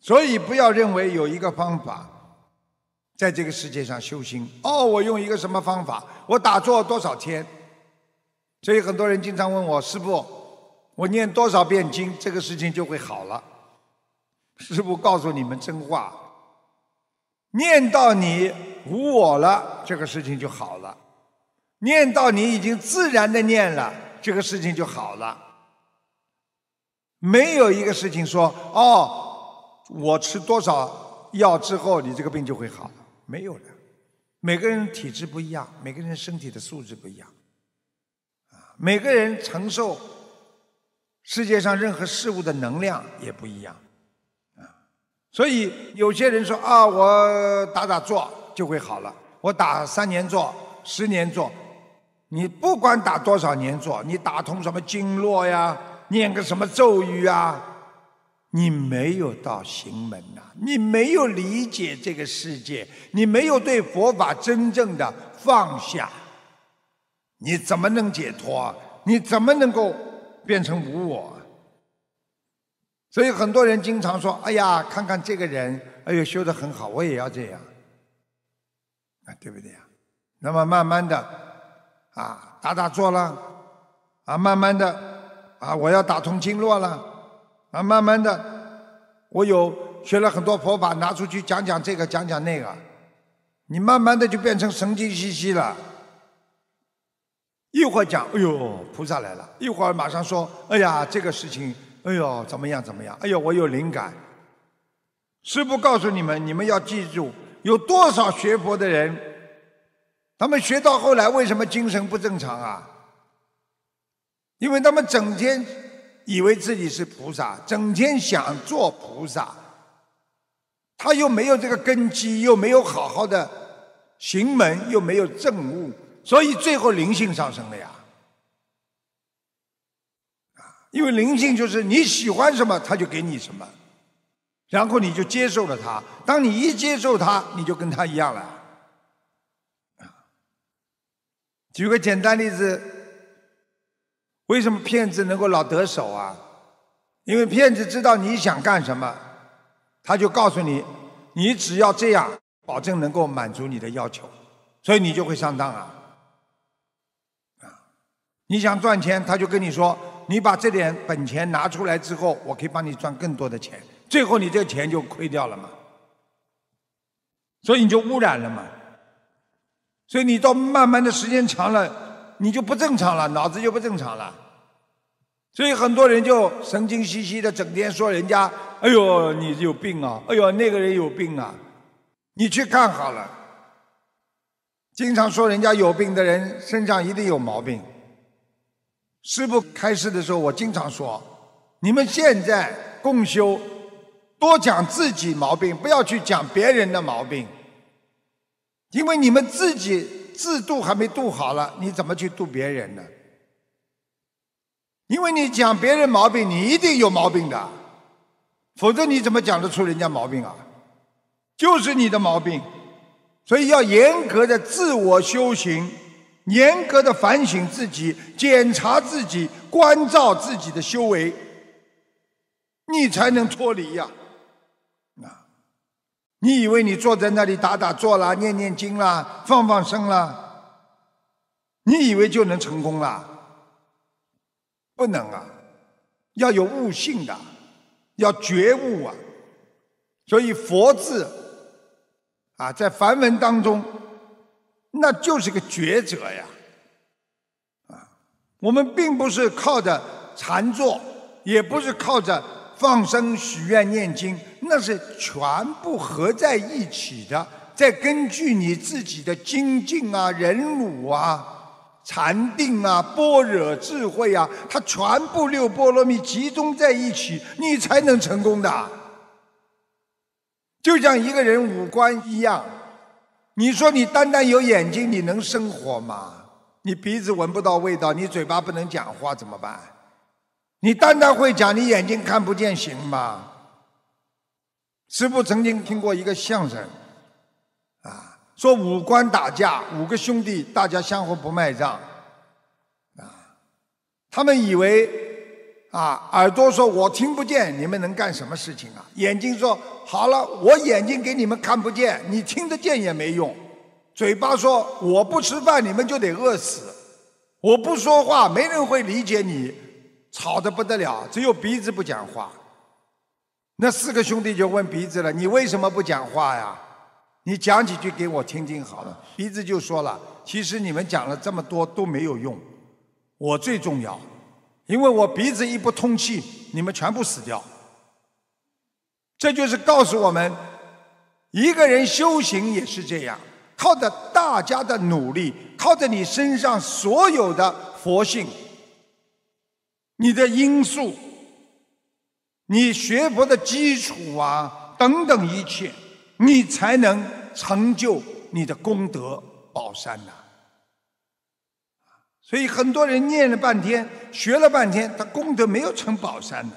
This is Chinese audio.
所以不要认为有一个方法，在这个世界上修心。哦，我用一个什么方法？我打坐多少天？所以很多人经常问我师傅，我念多少遍经，这个事情就会好了？师傅告诉你们真话，念到你无我了，这个事情就好了；念到你已经自然的念了，这个事情就好了。没有一个事情说哦，我吃多少药之后，你这个病就会好，没有的。每个人体质不一样，每个人身体的素质不一样。啊每个人承受世界上任何事物的能量也不一样，啊，所以有些人说啊，我打打坐就会好了，我打三年坐、十年坐，你不管打多少年坐，你打通什么经络呀，念个什么咒语啊，你没有到行门呐，你没有理解这个世界，你没有对佛法真正的放下。你怎么能解脱？你怎么能够变成无我？所以很多人经常说：“哎呀，看看这个人，哎呦，修得很好，我也要这样。”啊，对不对呀？那么慢慢的，啊，打打坐了，啊，慢慢的，啊，我要打通经络了，啊，慢慢的，我有学了很多佛法，拿出去讲讲这个，讲讲那个，你慢慢的就变成神经兮兮了。一会儿讲，哎呦，菩萨来了；一会儿马上说，哎呀，这个事情，哎呦，怎么样怎么样？哎呦，我有灵感。师父告诉你们，你们要记住，有多少学佛的人，他们学到后来为什么精神不正常啊？因为他们整天以为自己是菩萨，整天想做菩萨，他又没有这个根基，又没有好好的行门，又没有正悟。所以最后灵性上升了呀，啊，因为灵性就是你喜欢什么，他就给你什么，然后你就接受了他。当你一接受他，你就跟他一样了。啊，举个简单例子，为什么骗子能够老得手啊？因为骗子知道你想干什么，他就告诉你，你只要这样，保证能够满足你的要求，所以你就会上当啊。啊你想赚钱，他就跟你说：“你把这点本钱拿出来之后，我可以帮你赚更多的钱。”最后你这钱就亏掉了嘛，所以你就污染了嘛。所以你到慢慢的时间长了，你就不正常了，脑子就不正常了。所以很多人就神经兮兮的，整天说人家：“哎呦，你有病啊！哎呦，那个人有病啊！”你去看好了，经常说人家有病的人身上一定有毛病。师父开示的时候，我经常说：你们现在共修，多讲自己毛病，不要去讲别人的毛病。因为你们自己自度还没度好了，你怎么去度别人呢？因为你讲别人毛病，你一定有毛病的，否则你怎么讲得出人家毛病啊？就是你的毛病，所以要严格的自我修行。严格的反省自己，检查自己，关照自己的修为，你才能脱离呀。你以为你坐在那里打打坐啦、念念经啦、放放生啦，你以为就能成功啦？不能啊，要有悟性的，要觉悟啊。所以佛字啊，在梵文当中。那就是个抉择呀，啊，我们并不是靠着禅坐，也不是靠着放生、许愿、念经，那是全部合在一起的。再根据你自己的精进啊、忍辱啊、禅定啊、般若智慧啊，它全部六波罗蜜集中在一起，你才能成功的。就像一个人五官一样。你说你单单有眼睛，你能生活吗？你鼻子闻不到味道，你嘴巴不能讲话，怎么办？你单单会讲，你眼睛看不见，行吗？师傅曾经听过一个相声，啊，说五官打架，五个兄弟大家相互不卖账，啊，他们以为啊，耳朵说我听不见，你们能干什么事情啊？眼睛说好了，我眼睛给你们看不见，你听得见也没用。嘴巴说我不吃饭，你们就得饿死。我不说话，没人会理解你，吵得不得了。只有鼻子不讲话。那四个兄弟就问鼻子了：“你为什么不讲话呀？你讲几句给我听听好了。”鼻子就说了：“其实你们讲了这么多都没有用，我最重要。”因为我鼻子一不通气，你们全部死掉。这就是告诉我们，一个人修行也是这样，靠着大家的努力，靠着你身上所有的佛性、你的因素、你学佛的基础啊等等一切，你才能成就你的功德宝山呐。所以很多人念了半天，学了半天，他功德没有成宝山的。